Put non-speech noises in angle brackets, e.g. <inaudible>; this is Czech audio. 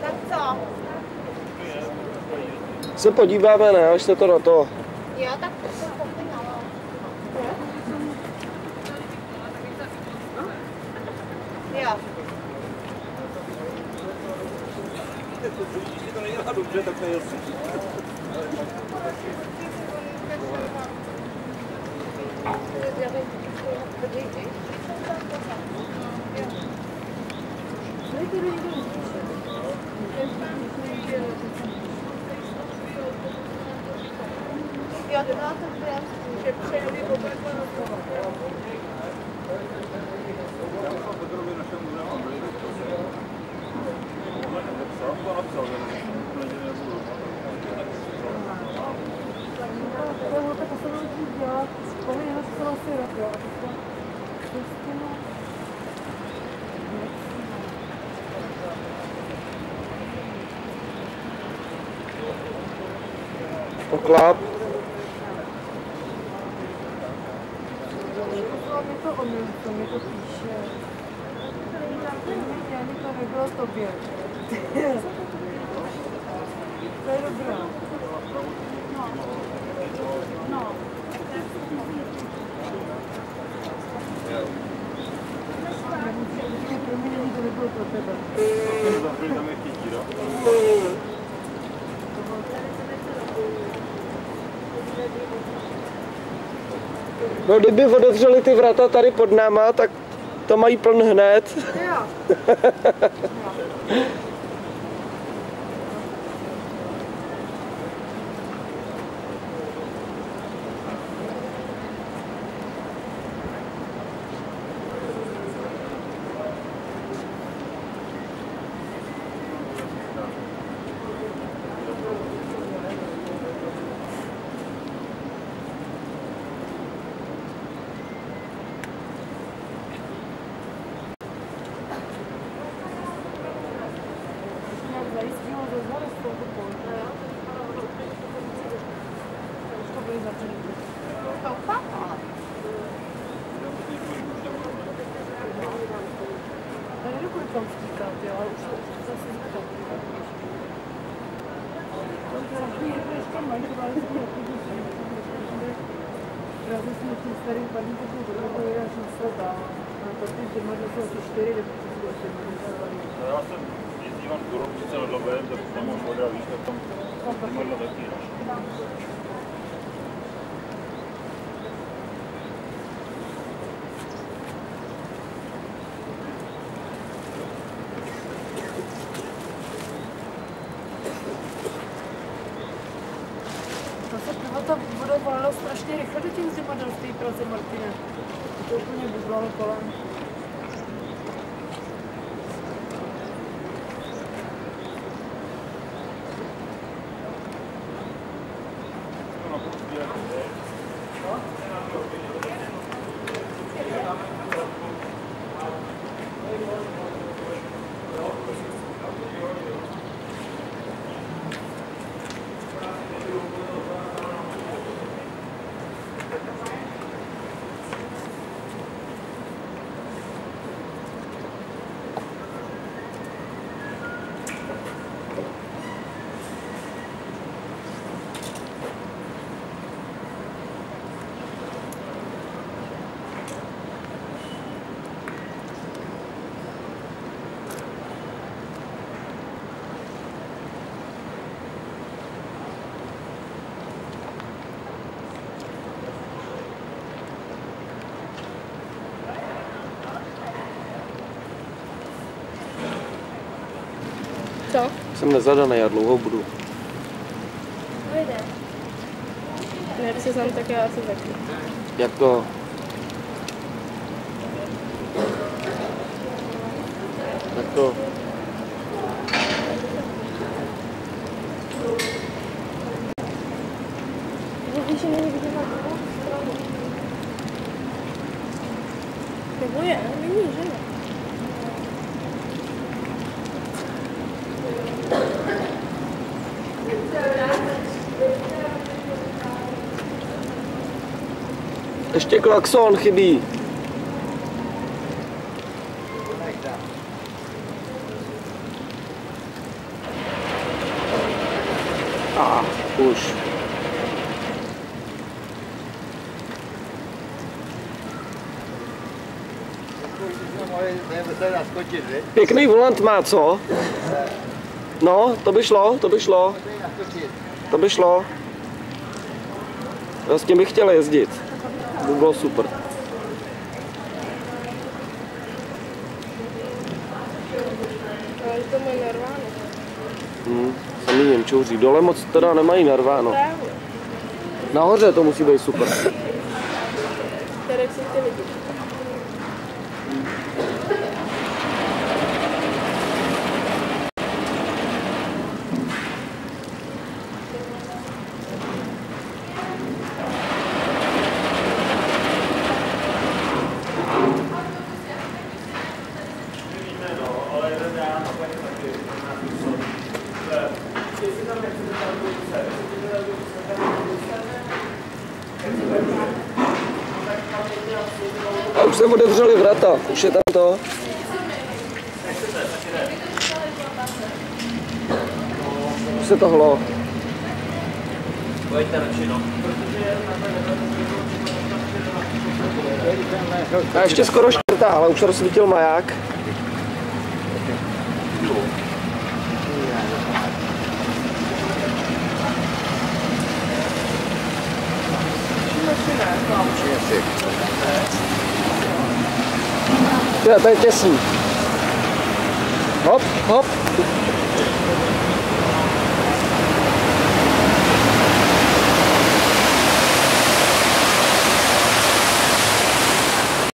Tak co? Se podíváme, ne, až se to na to. Jo, tak to se popínalo. Jo. Když to nedělá dobře, tak to je jasný. Jo, to byla to krásný, že přejeli oba dva na to. Já mám podrobně našemu známu, napsal, to napsal, že nebudu. Tohle tak se naučí dělat, povinně se to asi rok, jo. A to to je s tím, Okláp. Poslal mi to omyl, co mi to píše. Ani to tobě. To je dobré. No. Pro mě není to nebylo pro tebe. Zavřeli tam je chytí, no. No kdyby otevřeli ty vrata tady pod náma, tak to mají pln hned. Jo. <laughs> Já vtíkat, jo, ale už to to zase to to Právě jsme tím starým paním taky dohodli až na dál. A protože zima to jsou asi čtyři, nebo to asi No, Já jsem jezdíval do Robčice nad Labem, tak tam voda, víš, tak tam zimodla taky. To voda valila strašně rychle do těch zimadel v té. To úplně bublalo kolem. Co? Jsem nezadaný, já dlouho budu. No Nejde. Ne, se znám tak já asi taky. Jak to? Jak to? Nebo je, není, že ne? Ještě klaxon chybí. A už. Pěkný volant má, co? No, to by šlo, to by šlo, to by šlo. Já s tím bych chtěl jezdit. To by bylo super. Ale to mají narváno. Hm, samý Němčouří. Dole moc teda nemají narváno. Nahoře to musí být super. Tady jsou ty lidi. Už se otevřeli vrata, už je tam to. Už se to hlo. A ještě skoro čtvrtá, ale už rozsvítil maják. Jo, to je těsný. Hop, hop.